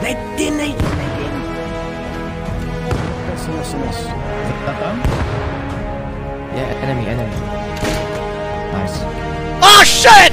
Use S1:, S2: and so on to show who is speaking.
S1: They didn't.
S2: Yeah, enemy, enemy. Nice.
S3: Oh shit!